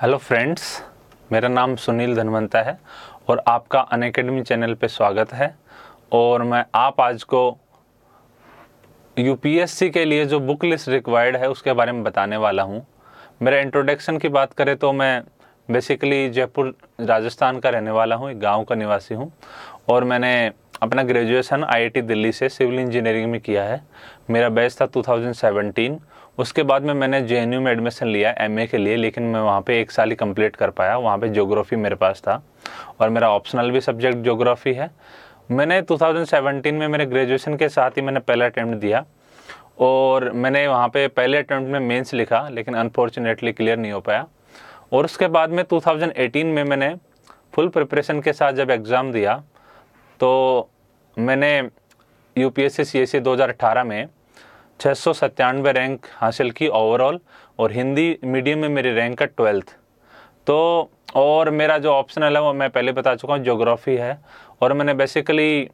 Hello friends, मेरा नाम सुनील धनवंता है और आपका अन अकेडमी चैनल पे स्वागत है और मैं आप आज को यूपीएससी के लिए जो बुक लिस्ट रिक्वायर्ड है उसके बारे में बताने वाला हूँ। मेरा इंट्रोडक्शन की बात करें तो मैं बेसिकली जयपुर, राजस्थान का रहने वाला हूँ, एक गाँव का निवासी हूँ और मैंने अपना ग्रेजुएशन आईआईटी दिल्ली से सिविल इंजीनियरिंग में किया है। मेरा बैच था 2017 उसके बाद में मैंने जेएनयू में एडमिशन लिया एमए के लिए, लेकिन मैं वहाँ पे एक साल ही कंप्लीट कर पाया। वहाँ पे ज्योग्राफी मेरे पास था और मेरा ऑप्शनल भी सब्जेक्ट ज्योग्राफी है। मैंने 2017 में मेरे ग्रेजुएशन के साथ ही मैंने पहला अटैम्प्ट दिया और मैंने वहाँ पे पहले अटैम्प्ट में मेंस लिखा, लेकिन अनफॉर्चुनेटली क्लियर नहीं हो पाया। और उसके बाद में 2018 में मैंने फुल प्रिपरेशन के साथ जब एग्ज़ाम दिया तो मैंने U P S C C S में छः सौ सत्तानवे रैंक हासिल की ओवरऑल और हिंदी मीडियम में मेरी रैंक है ट्वेल्थ तो और मेरा जो ऑप्शनल है वो मैं पहले बता चुका हूँ जोग्राफ़ी है और मैंने बेसिकली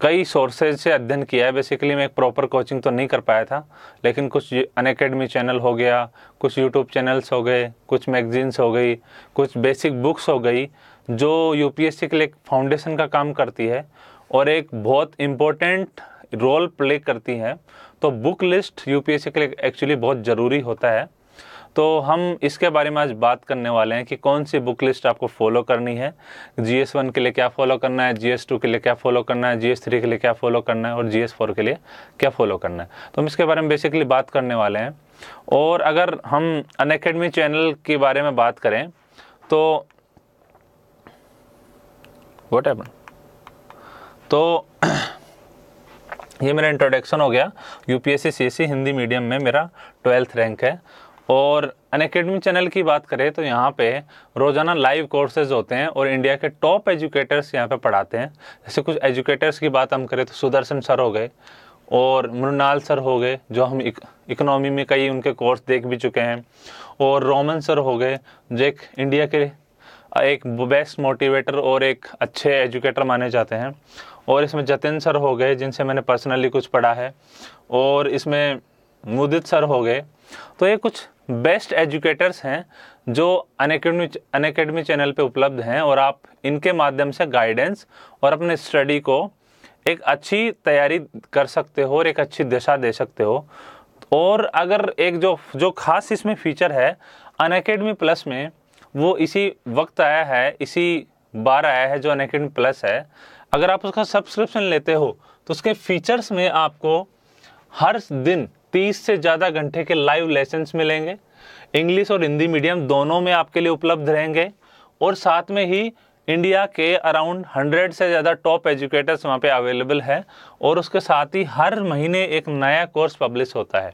कई सोर्सेज से अध्ययन किया है। बेसिकली मैं एक प्रॉपर कोचिंग तो नहीं कर पाया था, लेकिन कुछ अन अकेडमी चैनल हो गया, कुछ यूट्यूब चैनल्स हो गए, कुछ मैगजीन्स हो गई, कुछ बेसिक बुक्स हो गई, जो यूपीएससी के लिए एक फाउंडेशन का काम करती है। और एक बहुत इम्पोर्टेंट रोल प्ले करती हैं तो बुक लिस्ट यूपीएससी के लिए एक्चुअली बहुत ज़रूरी होता है। तो हम इसके बारे में आज बात करने वाले हैं कि कौन सी बुक लिस्ट आपको फॉलो करनी है। जी एस वन के लिए क्या फॉलो करना है जी एस टू के लिए क्या फॉलो करना है जी एस थ्री के लिए क्या फॉलो करना है और जी एस फोर के लिए क्या फॉलो करना है। तो हम इसके बारे में बेसिकली बात करने वाले हैं। और अगर हम अन अकेडमी चैनल के बारे में बात करें तो वट तो ये मेरा इंट्रोडक्शन हो गया। यूपीएससी सीएससी हिंदी मीडियम में मेरा ट्वेल्थ रैंक है। और अन चैनल की बात करें तो यहाँ पे रोज़ाना लाइव कोर्सेज होते हैं और इंडिया के टॉप एजुकेटर्स यहाँ पे पढ़ाते हैं। जैसे कुछ एजुकेटर्स की बात हम करें तो सुदर्शन सर हो गए और मृणाल सर हो गए, जो हम इकोनॉमी में कई उनके कोर्स देख भी चुके हैं। और रोमन सर हो गए, जो एक इंडिया के एक बेस्ट मोटिवेटर और एक अच्छे एजुकेटर माने जाते हैं। और इसमें जतिन सर हो गए, जिनसे मैंने पर्सनली कुछ पढ़ा है, और इसमें मुदित सर हो गए। तो ये कुछ बेस्ट एजुकेटर्स हैं, जो Unacademy Unacademy channel पे उपलब्ध हैं, और आप इनके माध्यम से गाइडेंस और अपने स्टडी को एक अच्छी तैयारी कर सकते हो और एक अच्छी दिशा दे सकते हो। और अगर एक जो जो खास इसमें फीचर है अन अकेडमी प्लस में, वो इसी वक्त आया है, इसी बार आया है जो अन अकेडमी प्लस है। अगर आप उसका सब्सक्रिप्शन लेते हो तो उसके फीचर्स में आपको हर दिन 30 से ज़्यादा घंटे के लाइव लेसन्स मिलेंगे। इंग्लिश और हिंदी मीडियम दोनों में आपके लिए उपलब्ध रहेंगे। और साथ में ही इंडिया के अराउंड 100 से ज़्यादा टॉप एजुकेटर्स वहाँ पे अवेलेबल है। और उसके साथ ही हर महीने एक नया कोर्स पब्लिश होता है।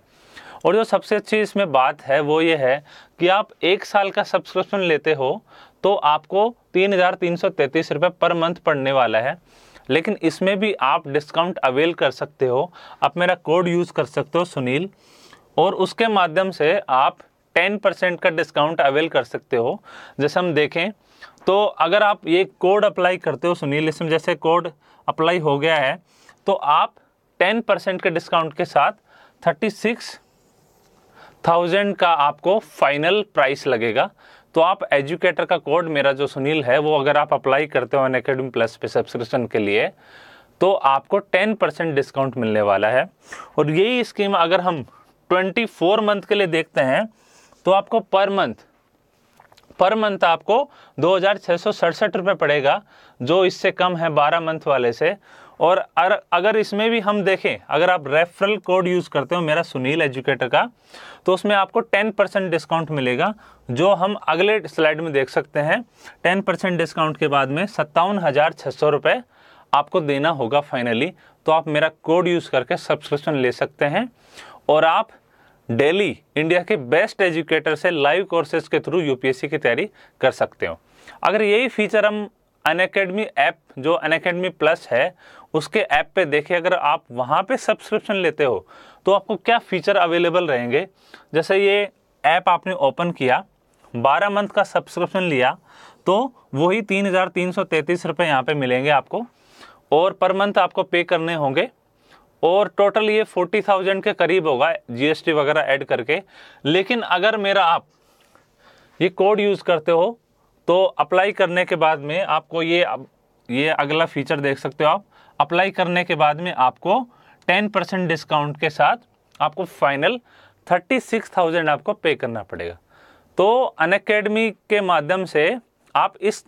और जो सबसे अच्छी इसमें बात है, वो ये है कि आप एक साल का सब्सक्रिप्शन लेते हो तो आपको तीन हज़ार तीन सौ तैंतीस रुपये पर मंथ पड़ने वाला है। लेकिन इसमें भी आप डिस्काउंट अवेल कर सकते हो। आप मेरा कोड यूज़ कर सकते हो, सुनील। और उसके माध्यम से आप टेन परसेंट का डिस्काउंट अवेल कर सकते हो। जैसे हम देखें तो अगर आप ये कोड अप्लाई करते हो, सुनील, इसमें जैसे कोड अप्लाई हो गया है तो आप टेन परसेंट के डिस्काउंट के साथ थर्टी सिक्स थाउज़ेंड का आपको फाइनल प्राइस लगेगा। तो आप एजुकेटर का कोड, मेरा जो सुनील है, वो अगर आप अप्लाई करते हो अन अकेडमी प्लस पे सब्सक्रिप्शन के लिए तो आपको 10 परसेंट डिस्काउंट मिलने वाला है। और यही स्कीम अगर हम 24 मंथ के लिए देखते हैं तो आपको पर मंथ पर मंथ आपको दो हज़ार पड़ेगा, जो इससे कम है 12 मंथ वाले से। और अगर इसमें भी हम देखें, अगर आप रेफरल कोड यूज़ करते हो मेरा सुनील एजुकेटर का तो उसमें आपको 10 परसेंट डिस्काउंट मिलेगा, जो हम अगले स्लाइड में देख सकते हैं। 10 परसेंट डिस्काउंट के बाद में सत्तावन हज़ार छः सौ रुपये आपको देना होगा फाइनली तो आप मेरा कोड यूज़ करके सब्सक्रिप्शन ले सकते हैं। और आप डेली इंडिया के बेस्ट एजुकेटर से लाइव कोर्सेज के थ्रू यूपीएससी की तैयारी कर सकते हो। अगर यही फीचर हम अन अकेडमी ऐप जो अन अकेडमी प्लस है उसके ऐप पे देखें, अगर आप वहाँ पे सब्सक्रिप्शन लेते हो तो आपको क्या फ़ीचर अवेलेबल रहेंगे? जैसे ये ऐप आपने ओपन किया 12 मंथ का सब्सक्रिप्शन लिया तो वही तीन हज़ार तीन सौ तैंतीस रुपये यहाँ पर मिलेंगे आपको, और पर मंथ आपको पे करने होंगे, और टोटल ये फोर्टी थाउज़ेंड के करीब होगा जीएसटी वगैरह ऐड करके। लेकिन अगर मेरा आप ये कोड यूज़ करते हो तो अप्लाई करने के बाद में आपको ये ये अगला फीचर देख सकते हो आप। अप्लाई करने के बाद में आपको टेन परसेंट डिस्काउंट के साथ आपको फाइनल थर्टी सिक्स थाउज़ेंड आपको पे करना पड़ेगा। तो अन के माध्यम से आप इस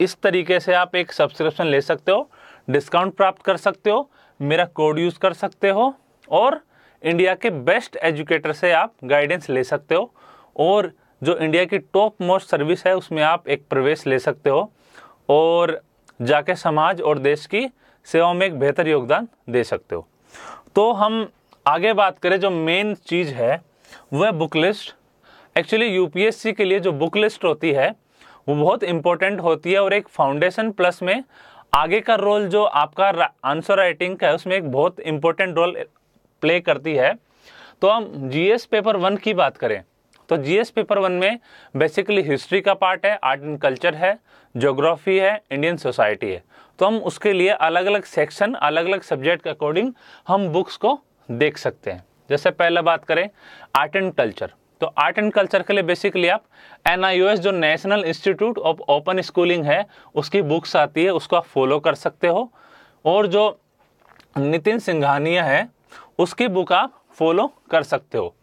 इस तरीके से आप एक सब्सक्रिप्शन ले सकते हो, डिस्काउंट प्राप्त कर सकते हो, मेरा कोड यूज़ कर सकते हो और इंडिया के बेस्ट एजुकेटर से आप गाइडेंस ले सकते हो और जो इंडिया की टॉप मोस्ट सर्विस है उसमें आप एक प्रवेश ले सकते हो और जाके समाज और देश की सेवा में एक बेहतर योगदान दे सकते हो। तो हम आगे बात करें, जो मेन चीज़ है, वह बुक लिस्ट एक्चुअली यूपीएससी के लिए जो बुक लिस्ट होती है, वो बहुत इंपॉर्टेंट होती है और एक फाउंडेशन प्लस में आगे का रोल जो आपका आंसर राइटिंग का है, उसमें एक बहुत इंपॉर्टेंट रोल प्ले करती है। तो हम जीएस पेपर वन की बात करें। तो जीएस पेपर वन में बेसिकली हिस्ट्री का पार्ट है आर्ट एंड कल्चर है जोग्राफी है इंडियन सोसाइटी है। तो हम उसके लिए अलग अलग सेक्शन अलग अलग सब्जेक्ट के अकॉर्डिंग हम बुक्स को देख सकते हैं। जैसे पहले बात करें आर्ट एंड कल्चर तो आर्ट एंड कल्चर के लिए बेसिकली आप एन जो national institute of open schooling है, उसकी बुक्स आती है, उसको आप फॉलो कर सकते हो। और जो नितिन सिंघानिया है, उसकी बुक आप फॉलो कर सकते हो।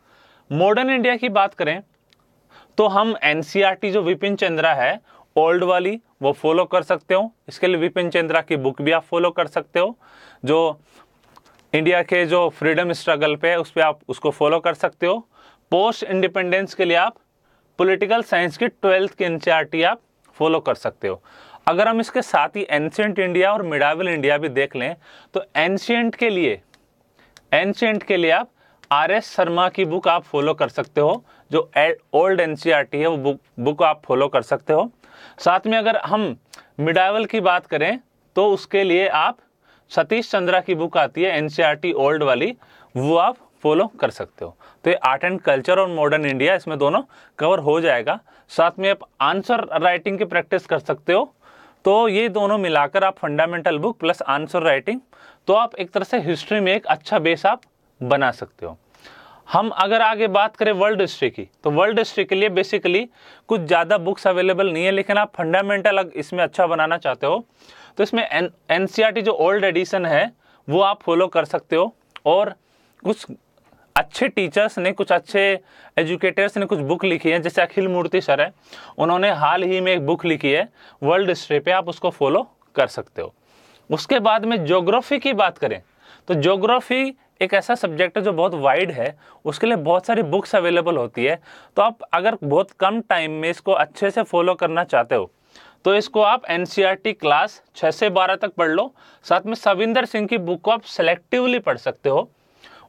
मॉडर्न इंडिया की बात करें तो हम एन e जो विपिन चंद्रा है ओल्ड वाली, वो फॉलो कर सकते हो। इसके लिए विपिन चंद्रा की बुक भी आप फॉलो कर सकते हो, जो इंडिया के जो फ्रीडम स्ट्रगल पे है, उस पर आप उसको फॉलो कर सकते हो। पोस्ट इंडिपेंडेंस के लिए आप पॉलिटिकल साइंस की ट्वेल्थ की एन आप फॉलो कर सकते हो। अगर हम इसके साथ ही एंशियंट इंडिया और मिडावल इंडिया भी देख लें तो एंशियंट के लिए एंशियंट के लिए आप आर एस शर्मा की बुक आप फॉलो कर सकते हो, जो ओल्ड एन है, वो बुक बुक आप फॉलो कर सकते हो। साथ में अगर हम मिडावल की बात करें तो उसके लिए आप सतीश चंद्रा की बुक आती है एन ओल्ड वाली, वो आप फॉलो कर सकते हो। तो ये आर्ट एंड कल्चर और मॉडर्न इंडिया इसमें दोनों कवर हो जाएगा। साथ में आप आंसर राइटिंग की प्रैक्टिस कर सकते हो। तो ये दोनों मिलाकर आप fundamental book plus answer writing तो आप एक तरह से हिस्ट्री में एक अच्छा बेस आप बना सकते हो। हम अगर आगे बात करें वर्ल्ड हिस्ट्री की तो वर्ल्ड हिस्ट्री के लिए बेसिकली कुछ ज़्यादा बुक्स अवेलेबल नहीं है, लेकिन आप फंडामेंटल इसमें अच्छा बनाना चाहते हो तो इसमें एन एन e जो ओल्ड एडिशन है, वो आप फॉलो कर सकते हो। और कुछ अच्छे टीचर्स ने, कुछ अच्छे एजुकेटर्स ने कुछ बुक लिखी है, जैसे अखिल मूर्ति सर है, उन्होंने हाल ही में एक बुक लिखी है वर्ल्ड हिस्ट्री पे, आप उसको फॉलो कर सकते हो। उसके बाद में जोग्राफी की बात करें तो जोग्राफी एक ऐसा सब्जेक्ट है जो बहुत वाइड है, उसके लिए बहुत सारी बुक्स अवेलेबल होती है। तो आप अगर बहुत कम टाइम में इसको अच्छे से फॉलो करना चाहते हो तो इसको आप एन क्लास छः से बारह तक पढ़ लो। साथ में सविंदर सिंह की बुक को आप सेलेक्टिवली पढ़ सकते हो।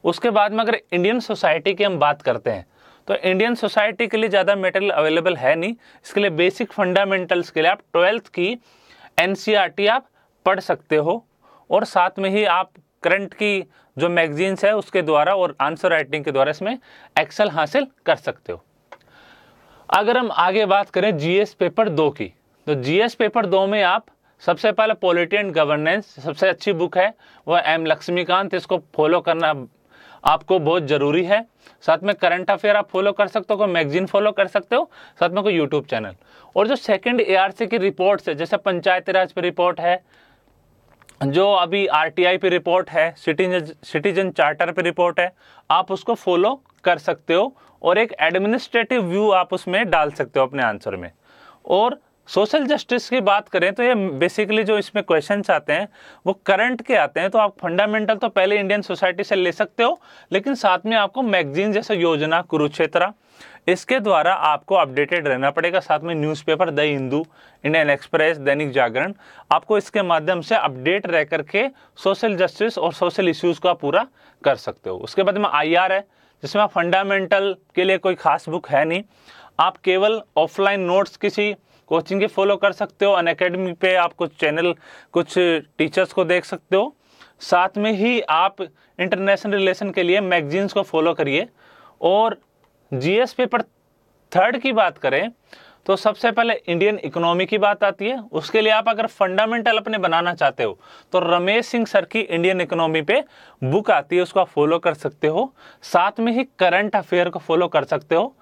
उसके बाद में अगर इंडियन सोसाइटी की हम बात करते हैं तो इंडियन सोसाइटी के लिए ज़्यादा मेटेरियल अवेलेबल है नहीं। इसके लिए बेसिक फंडामेंटल्स के लिए आप ट्वेल्थ की एन e आप पढ़ सकते हो। और साथ में ही आप करंट की जो मैगजीन्स है उसके द्वारा और आंसर राइटिंग के द्वारा इसमें एक्सेल हासिल कर सकते हो। अगर हम आगे बात करें जीएस पेपर दो की तो जीएस पेपर दो में आप सबसे पहले पॉलिटी एंड गवर्नेंस सबसे अच्छी बुक है, वह एम लक्ष्मीकांत, इसको फॉलो करना आपको बहुत ज़रूरी है। साथ में करंट अफेयर आप फॉलो कर सकते हो, कोई मैगजीन फॉलो कर सकते हो, साथ में कोई यूट्यूब चैनल और जो सेकंड एआरसी की रिपोर्ट्स है, जैसे पंचायती राज पर रिपोर्ट है जो अभी आरटीआई पे रिपोर्ट है, सिटीजन सिटीजन चार्टर पे रिपोर्ट है, आप उसको फॉलो कर सकते हो और एक एडमिनिस्ट्रेटिव व्यू आप उसमें डाल सकते हो अपने आंसर में। और सोशल जस्टिस की बात करें तो ये बेसिकली जो इसमें क्वेश्चन आते हैं, वो करंट के आते हैं तो आप फंडामेंटल तो पहले इंडियन सोसाइटी से ले सकते हो, लेकिन साथ में आपको मैगजीन जैसे योजना, कुरुक्षेत्र इसके द्वारा आपको अपडेटेड रहना पड़ेगा। साथ में newspaper, the Hindu, Indian Express, Dainik Jagran, आपको इसके माध्यम से अपडेट रह करके सोशल जस्टिस और सोशल इश्यूज़ को पूरा कर सकते हो। उसके बाद में आईआर है, जिसमें फंडामेंटल के लिए कोई खास बुक है नहीं। आप केवल ऑफलाइन नोट्स किसी कोचिंग के फॉलो कर सकते हो, अन अकेडमी पे आप कुछ चैनल, कुछ टीचर्स को देख सकते हो। साथ में ही आप इंटरनेशनल रिलेशन के लिए मैगजीन्स को फॉलो करिए और जीएस पेपर थर्ड की बात करें तो सबसे पहले इंडियन इकोनॉमी की बात आती है। उसके लिए आप अगर फंडामेंटल अपने बनाना चाहते हो तो रमेश सिंह सर की इंडियन इकोनॉमी पे बुक आती है, उसको आप फॉलो कर सकते हो। साथ में ही करंट अफेयर को फॉलो कर सकते हो।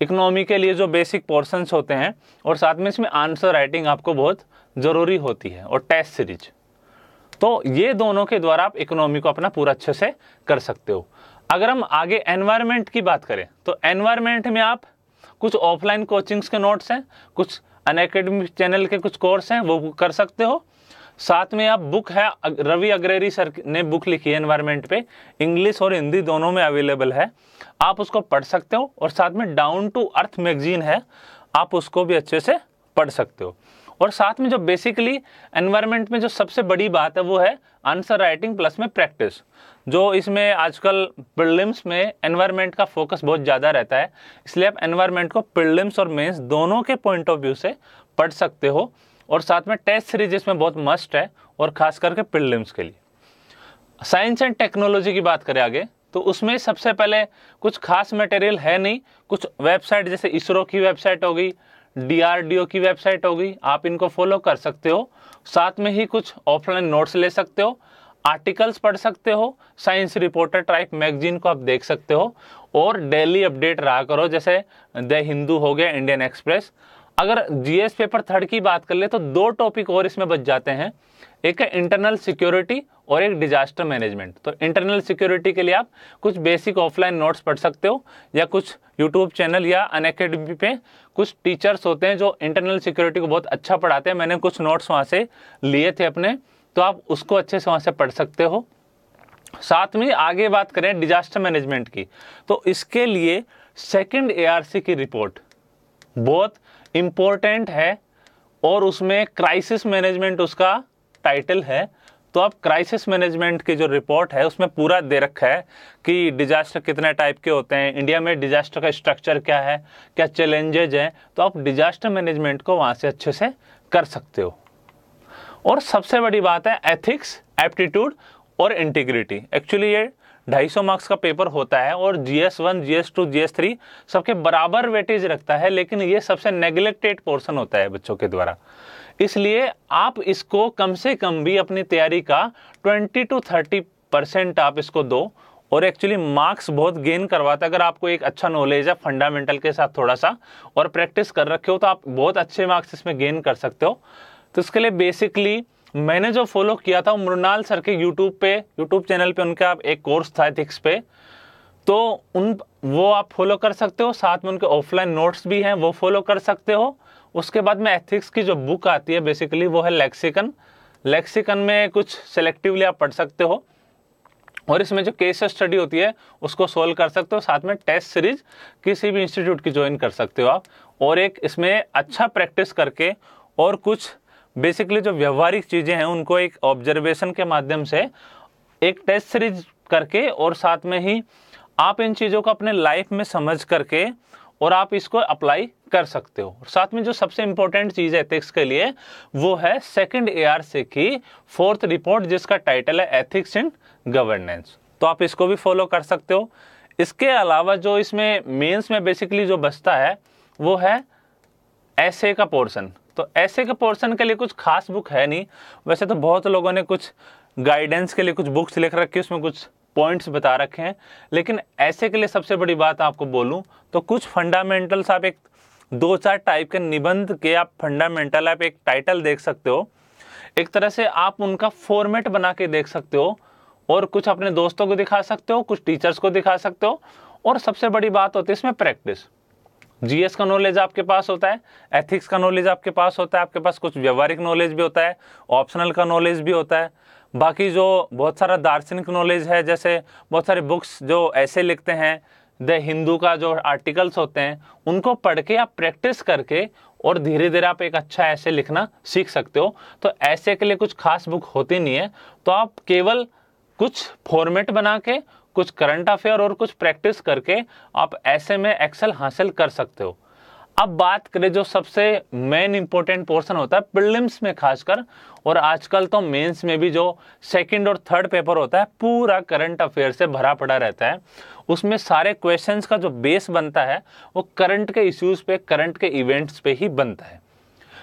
इकोनॉमी के लिए जो बेसिक पोर्शंस होते हैं, और साथ में इसमें आंसर राइटिंग आपको बहुत ज़रूरी होती है, और टेस्ट सीरीज़ तो ये दोनों के द्वारा आप इकोनॉमी को अपना पूरा अच्छे से कर सकते हो। अगर हम आगे एनवायरनमेंट की बात करें तो एनवायरनमेंट में आप कुछ ऑफलाइन कोचिंग्स के नोट्स हैं, कुछ अन अकेडमिक चैनल के कुछ कोर्स हैं, वो कर सकते हो। साथ में आप बुक है, रवि अग्रेरी सर ने बुक लिखी है एनवायरनमेंट पे। इंग्लिश और हिंदी दोनों में अवेलेबल है। आप उसको पढ़ सकते हो और साथ में डाउन टू अर्थ मैगजीन है, आप उसको भी अच्छे से पढ़ सकते हो। और साथ में जो बेसिकली एनवायरनमेंट में जो सबसे बड़ी बात है, वो है आंसर राइटिंग प्लस में प्रैक्टिस जो इसमें आजकल प्रिलिम्स में एनवायरनमेंट का फोकस बहुत ज़्यादा रहता है, इसलिए आप एनवायरनमेंट को प्रिलिम्स और मेंस दोनों के पॉइंट ऑफ़ व्यू से पढ़ सकते हो और साथ में टेस्ट सीरीज़ इसमें बहुत मस्ट है और खास करके प्रिलिम्स के लिए। साइंस एंड टेक्नोलॉजी की बात करें आगे तो उसमें सबसे पहले कुछ खास मटेरियल है नहीं, कुछ वेबसाइट जैसे इसरो की वेबसाइट होगी डीआरडीओ की वेबसाइट होगी आप इनको फॉलो कर सकते हो। साथ में ही कुछ ऑफलाइन नोट्स ले सकते हो आर्टिकल्स पढ़ सकते हो, साइंस रिपोर्टर टाइप मैगजीन को आप देख सकते हो, और डेली अपडेट रहा करो, जैसे द हिंदू हो गया इंडियन एक्सप्रेस अगर जीएस पेपर थर्ड की बात कर ले तो दो टॉपिक और इसमें बच जाते हैं। एक है इंटरनल सिक्योरिटी और एक डिजास्टर मैनेजमेंट तो इंटरनल सिक्योरिटी के लिए आप कुछ बेसिक ऑफलाइन नोट्स पढ़ सकते हो, या कुछ यूट्यूब चैनल या अन अकेडमी पे कुछ टीचर्स होते हैं जो इंटरनल सिक्योरिटी को बहुत अच्छा पढ़ाते हैं। मैंने कुछ नोट्स वहाँ से लिए थे अपने। तो आप उसको अच्छे से वहाँ से पढ़ सकते हो। साथ में आगे बात करें डिजास्टर मैनेजमेंट की तो इसके लिए सेकेंड ए की रिपोर्ट बहुत इम्पोर्टेंट है और उसमें क्राइसिस मैनेजमेंट उसका टाइटल है। तो अब क्राइसिस मैनेजमेंट की जो रिपोर्ट है, उसमें पूरा दे रखा है कि डिजास्टर कितने टाइप के होते हैं इंडिया में डिजास्टर का स्ट्रक्चर क्या है, क्या चैलेंजेज हैं तो आप डिजास्टर मैनेजमेंट को वहाँ से अच्छे से कर सकते हो। और सबसे बड़ी बात है एथिक्स एप्टीट्यूड और इंटीग्रिटी एक्चुअली ये ढाई सौ मार्क्स का पेपर होता है और G S one G S two G S three सबके बराबर वेटेज रखता है, लेकिन ये सबसे नेग्लेक्टेड पोर्सन होता है बच्चों के द्वारा। इसलिए आप इसको कम से कम भी अपनी तैयारी का 20 टू 30 परसेंट आप इसको दो और एक्चुअली मार्क्स बहुत गेन करवाता है। अगर आपको एक अच्छा नॉलेज है फंडामेंटल के साथ थोड़ा सा और प्रैक्टिस कर रखे हो तो आप बहुत अच्छे मार्क्स इसमें गेन कर सकते हो। तो इसके लिए बेसिकली मैंने जो फॉलो किया था मृणाल सर के यूट्यूब पे यूट्यूब चैनल पे उनका एक कोर्स था एथिक्स पे। तो उन, वो आप फॉलो कर सकते हो, साथ में उनके ऑफलाइन नोट्स भी हैं, वो फॉलो कर सकते हो। उसके बाद में एथिक्स की जो बुक आती है बेसिकली वो है लेक्सिकन लेक्सिकन में कुछ सेलेक्टिवली आप पढ़ सकते हो। और इसमें जो केस स्टडी होती है, उसको सोल्व कर सकते हो। साथ में टेस्ट सीरीज़ किसी भी इंस्टीट्यूट की ज्वाइन कर सकते हो आप। और एक इसमें अच्छा प्रैक्टिस करके और कुछ बेसिकली जो व्यवहारिक चीज़ें हैं, उनको एक ऑब्जर्वेशन के माध्यम से एक टेस्ट सीरीज़ करके और साथ में ही आप इन चीज़ों को अपने लाइफ में समझ करके और आप इसको अप्लाई कर सकते हो। साथ में जो सबसे इंपॉर्टेंट चीज़ है एथिक्स के लिए, वो है सेकंड ए की फोर्थ रिपोर्ट जिसका टाइटल है एथिक्स इन गवर्नेंस तो आप इसको भी फॉलो कर सकते हो। इसके अलावा जो इसमें मेंस में बेसिकली जो बचता है, वो है ऐसे का पोर्शन तो ऐसे के पोर्शन के लिए कुछ खास बुक है नहीं। वैसे तो बहुत लोगों ने कुछ गाइडेंस के लिए कुछ बुक्स लिख रखी उसमें कुछ पॉइंट्स बता रखे हैं। लेकिन ऐसे के लिए सबसे बड़ी बात आपको बोलूँ तो कुछ फंडामेंटल्स आप एक दो चार टाइप के निबंध के आप फंडामेंटल आप एक टाइटल देख सकते हो। एक तरह से आप उनका फॉर्मेट बना के देख सकते हो और कुछ अपने दोस्तों को दिखा सकते हो, कुछ टीचर्स को दिखा सकते हो। और सबसे बड़ी बात होती है इसमें प्रैक्टिस जीएस का नॉलेज आपके पास होता है एथिक्स का नॉलेज आपके पास होता है, आपके पास कुछ व्यवहारिक नॉलेज भी होता है ऑप्शनल का नॉलेज भी होता है। बाकी जो बहुत सारा दार्शनिक नॉलेज है, जैसे बहुत सारे बुक्स जो ऐसे लिखते हैं द हिंदू का जो आर्टिकल्स होते हैं, उनको पढ़ के आप प्रैक्टिस करके और धीरे धीरे आप एक अच्छा ऐसे लिखना सीख सकते हो। तो ऐसे के लिए कुछ खास बुक होती नहीं है तो आप केवल कुछ फॉर्मेट बना के कुछ करंट अफेयर और कुछ प्रैक्टिस करके आप ऐसे में एक्सेल हासिल कर सकते हो। अब बात करें जो सबसे मेन इंपॉर्टेंट पोर्शन होता है प्रिलिम्स में खासकर, और आजकल तो मेंस में भी जो सेकंड और थर्ड पेपर होता है, पूरा करंट अफेयर से भरा पड़ा रहता है। उसमें सारे क्वेश्चंस का जो बेस बनता है, वो करंट के इश्यूज़ पे करंट के इवेंट्स पे ही बनता है।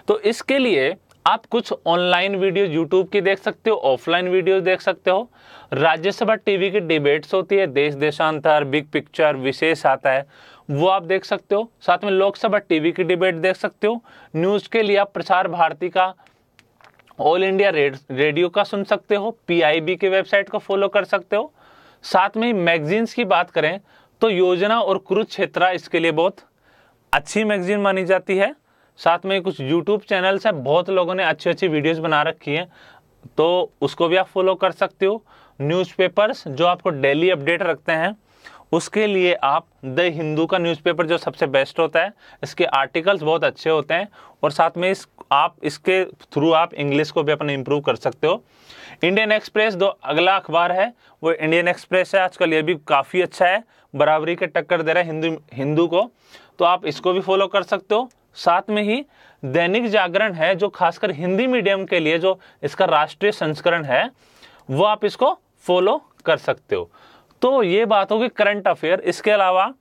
तो इसके लिए आप कुछ ऑनलाइन वीडियो यूट्यूब की देख सकते हो ऑफलाइन वीडियो देख सकते हो। राज्यसभा टीवी की डिबेट्स होती है, देश देशांतर बिग पिक्चर विशेष आता है, वो आप देख सकते हो। साथ में लोकसभा टीवी की डिबेट देख सकते हो। न्यूज़ के लिए आप प्रसार भारती का ऑल इंडिया रेडियो का सुन सकते हो पीआईबी के वेबसाइट को फॉलो कर सकते हो। साथ में मैगजीन्स की बात करें तो योजना और कुरुक्षेत्रा इसके लिए बहुत अच्छी मैगजीन मानी जाती है। साथ में कुछ यूट्यूब चैनल्स हैं, बहुत लोगों ने अच्छी अच्छी वीडियोस बना रखी हैं तो उसको भी आप फॉलो कर सकते हो। न्यूज़पेपर्स जो आपको डेली अपडेट रखते हैं, उसके लिए आप द हिंदू का न्यूज़पेपर जो सबसे बेस्ट होता है, इसके आर्टिकल्स बहुत अच्छे होते हैं, और साथ में इस, आप इसके थ्रू आप इंग्लिश को भी अपने इम्प्रूव कर सकते हो। इंडियन एक्सप्रेस दो, अगला अखबार है, वो इंडियन एक्सप्रेस है, आजकल ये भी काफ़ी अच्छा है, बराबरी के टक्कर दे रहा है हिंदू हिंदू को तो आप इसको भी फॉलो कर सकते हो। साथ में ही दैनिक जागरण है, जो खासकर हिंदी मीडियम के लिए जो इसका राष्ट्रीय संस्करण है, वो आप इसको फॉलो कर सकते हो। तो ये बात होगी करंट अफेयर इसके अलावा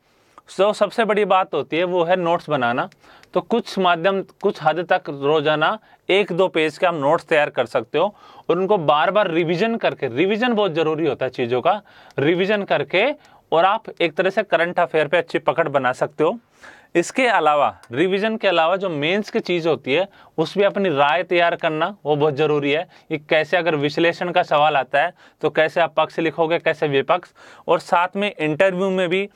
जो सबसे बड़ी बात होती है, वो है नोट्स बनाना। तो कुछ माध्यम, कुछ हद तक रोज़ाना एक दो पेज के आप नोट्स तैयार कर सकते हो और उनको बार बार रिवीजन करके रिवीजन बहुत ज़रूरी होता है चीज़ों का रिवीजन करके और आप एक तरह से करंट अफेयर पे अच्छी पकड़ बना सकते हो। इसके अलावा रिवीजन के अलावा जो मेंस की चीज़ होती है, उस पर अपनी राय तैयार करना, वो बहुत ज़रूरी है कि कैसे अगर विश्लेषण का सवाल आता है तो कैसे आप पक्ष लिखोगे, कैसे विपक्ष? और साथ में इंटरव्यू में भी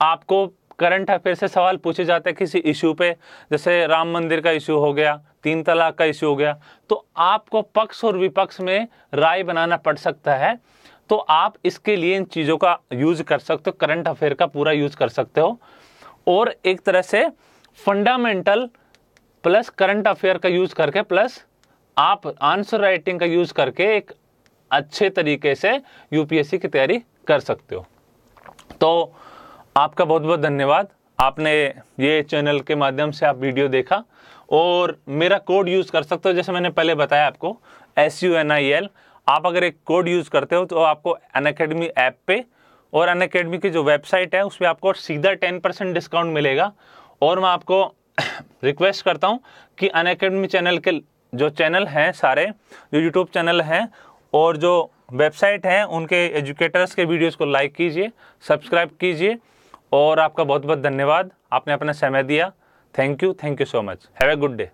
आपको करंट अफेयर से सवाल पूछे जाते हैं किसी इशू पे। जैसे राम मंदिर का इशू हो गया, तीन तलाक का इशू हो गया तो आपको पक्ष और विपक्ष में राय बनाना पड़ सकता है। तो आप इसके लिए इन चीज़ों का यूज़ कर सकते हो करंट अफेयर का पूरा यूज़ कर सकते हो। और एक तरह से फंडामेंटल प्लस करंट अफेयर का यूज़ करके प्लस आप आंसर राइटिंग का यूज़ करके एक अच्छे तरीके से यूपीएससी की तैयारी कर सकते हो। तो आपका बहुत बहुत धन्यवाद। आपने ये चैनल के माध्यम से आप वीडियो देखा और मेरा कोड यूज़ कर सकते हो। जैसे मैंने पहले बताया आपको S U N I L आप अगर एक कोड यूज़ करते हो तो आपको अन ऐप पे और अन अकेडमी की जो वेबसाइट है उस पर आपको सीधा टेन परसेंट डिस्काउंट मिलेगा। और मैं आपको रिक्वेस्ट करता हूँ कि अन अकेडमी चैनल के जो चैनल हैं सारे, जो यूट्यूब चैनल हैं और जो वेबसाइट हैं, उनके एजुकेटर्स के वीडियोस को लाइक कीजिए, सब्सक्राइब कीजिए और आपका बहुत बहुत धन्यवाद। आपने अपना समय दिया। Thank you thank you so much. Have a good day.